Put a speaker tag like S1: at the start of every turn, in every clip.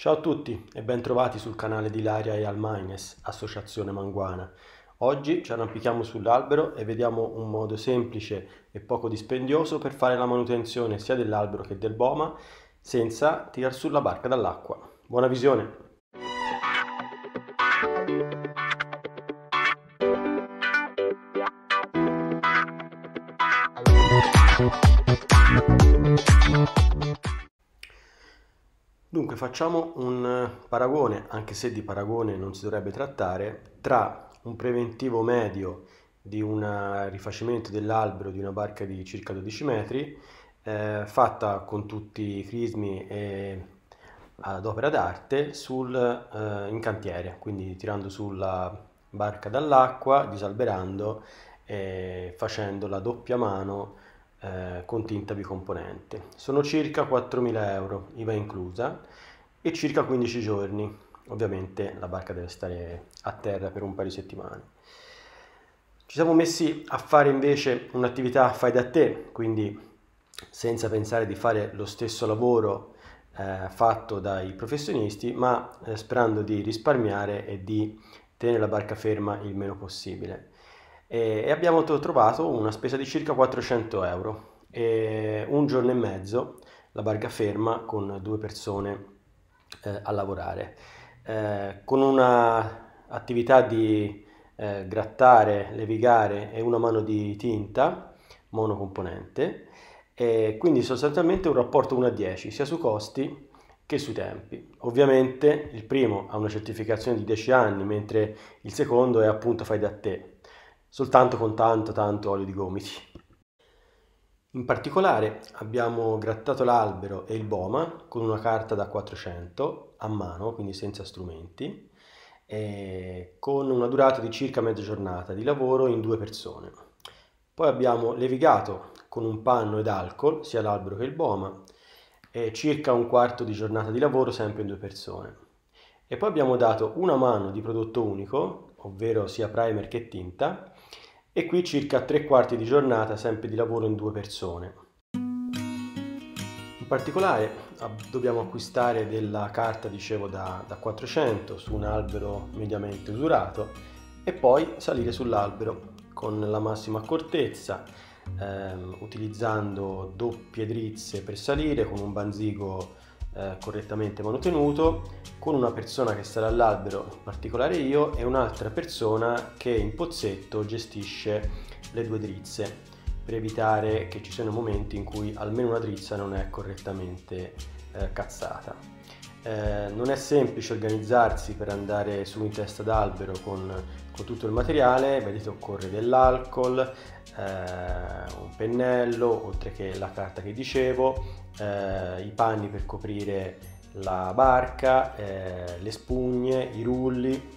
S1: Ciao a tutti e ben trovati sul canale di Ilaria e Almaines, Associazione Manguana. Oggi ci arrampichiamo sull'albero e vediamo un modo semplice e poco dispendioso per fare la manutenzione sia dell'albero che del boma senza tirar su la barca dall'acqua. Buona visione! Dunque facciamo un paragone, anche se di paragone non si dovrebbe trattare, tra un preventivo medio di un rifacimento dell'albero di una barca di circa 12 metri, eh, fatta con tutti i crismi e ad opera d'arte sul, eh, in cantiere, quindi tirando sulla barca dall'acqua, disalberando e facendo la doppia mano eh, con tinta bicomponente. Sono circa 4.000 euro, IVA inclusa, e circa 15 giorni. Ovviamente la barca deve stare a terra per un paio di settimane. Ci siamo messi a fare invece un'attività fai da te, quindi senza pensare di fare lo stesso lavoro eh, fatto dai professionisti, ma eh, sperando di risparmiare e di tenere la barca ferma il meno possibile e, abbiamo trovato una spesa di circa 400 euro e un giorno e mezzo la barca ferma con due persone eh, a lavorare eh, con una attività di eh, grattare, levigare e una mano di tinta monocomponente e quindi sostanzialmente un rapporto 1 a 10 sia su costi che sui tempi. Ovviamente il primo ha una certificazione di 10 anni mentre il secondo è appunto fai da te soltanto con tanto tanto olio di gomiti. In particolare abbiamo grattato l'albero e il boma con una carta da 400 a mano, quindi senza strumenti, con una durata di circa mezza giornata di lavoro in due persone. Poi abbiamo levigato con un panno ed alcol sia l'albero che il boma, circa un quarto di giornata di lavoro sempre in due persone. E poi abbiamo dato una mano di prodotto unico, ovvero sia primer che tinta, e qui circa tre quarti di giornata sempre di lavoro in due persone. In particolare dobbiamo acquistare della carta, dicevo, da, da 400 su un albero mediamente usurato e poi salire sull'albero con la massima accortezza, ehm, utilizzando doppie drizze per salire con un banzigo eh, correttamente manutenuto, con una persona che sarà all'albero, in particolare io, e un'altra persona che in pozzetto gestisce le due drizze, per evitare che ci siano momenti in cui almeno una drizza non è correttamente eh, cazzata. Eh, non è semplice organizzarsi per andare su in testa d'albero con, con tutto il materiale, vedete occorre dell'alcol, eh, un pennello, oltre che la carta che dicevo, eh, i panni per coprire la barca, eh, le spugne, i rulli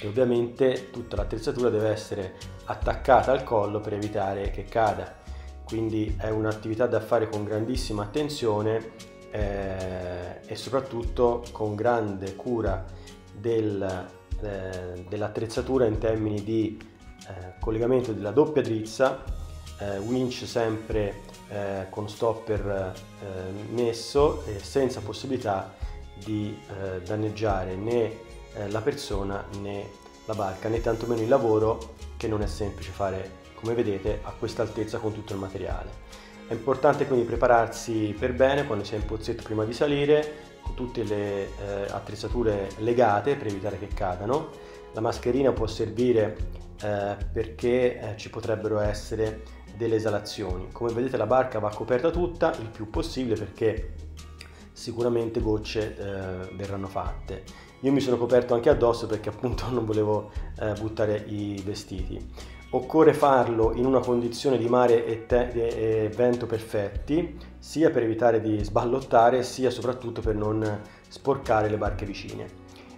S1: e ovviamente tutta l'attrezzatura deve essere attaccata al collo per evitare che cada. Quindi è un'attività da fare con grandissima attenzione eh, e soprattutto con grande cura del, eh, dell'attrezzatura in termini di eh, collegamento della doppia drizza, eh, winch sempre eh, con stopper eh, messo e senza possibilità di eh, danneggiare né eh, la persona né la barca né tantomeno il lavoro che non è semplice fare come vedete a questa altezza con tutto il materiale. È importante quindi prepararsi per bene quando si è in pozzetto prima di salire con tutte le eh, attrezzature legate per evitare che cadano. La mascherina può servire eh, perché eh, ci potrebbero essere delle esalazioni. Come vedete la barca va coperta tutta il più possibile perché sicuramente gocce eh, verranno fatte. Io mi sono coperto anche addosso perché appunto non volevo eh, buttare i vestiti. Occorre farlo in una condizione di mare e, te- e vento perfetti, sia per evitare di sballottare, sia soprattutto per non sporcare le barche vicine.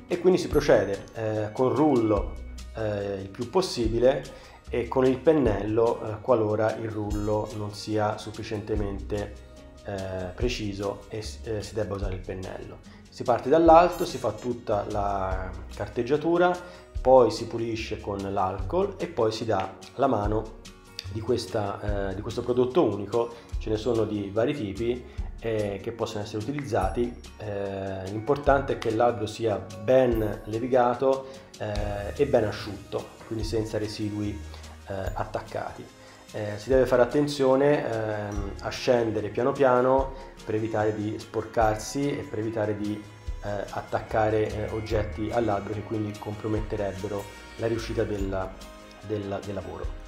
S1: E quindi si procede eh, con rullo eh, il più possibile e con il pennello eh, qualora il rullo non sia sufficientemente eh, preciso e eh, si debba usare il pennello. Si parte dall'alto, si fa tutta la carteggiatura, poi si pulisce con l'alcol e poi si dà la mano di, questa, eh, di questo prodotto unico, ce ne sono di vari tipi eh, che possono essere utilizzati. Eh, l'importante è che l'albero sia ben levigato eh, e ben asciutto, quindi senza residui eh, attaccati. Eh, si deve fare attenzione ehm, a scendere piano piano per evitare di sporcarsi e per evitare di eh, attaccare oggetti all'albero che quindi comprometterebbero la riuscita della, della, del lavoro.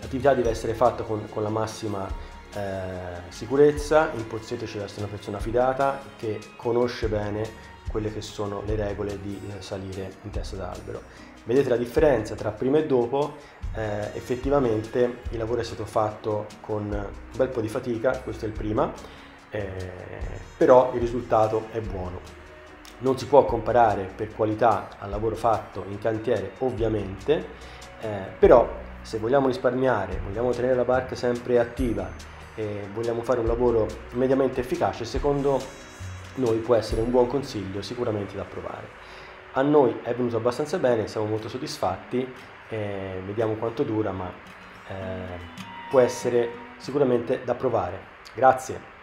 S1: L'attività deve essere fatta con, con la massima eh, sicurezza, in pozzetto ci deve essere una persona fidata che conosce bene quelle che sono le regole di eh, salire in testa d'albero. Vedete la differenza tra prima e dopo, eh, effettivamente il lavoro è stato fatto con un bel po' di fatica, questo è il prima, eh, però il risultato è buono. Non si può comparare per qualità al lavoro fatto in cantiere ovviamente, eh, però se vogliamo risparmiare, vogliamo tenere la barca sempre attiva e vogliamo fare un lavoro mediamente efficace, secondo noi può essere un buon consiglio sicuramente da provare. A noi è venuto abbastanza bene, siamo molto soddisfatti, eh, vediamo quanto dura, ma eh, può essere sicuramente da provare. Grazie.